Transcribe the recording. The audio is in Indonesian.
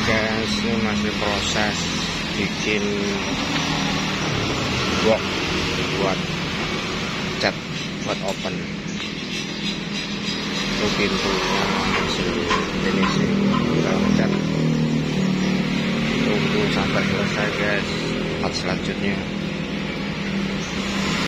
guys. Ini masih proses bikin box buat cat buat open. Itu pintunya masih finishing dalam cat tunggu sampai selesai guys. Part selanjutnya.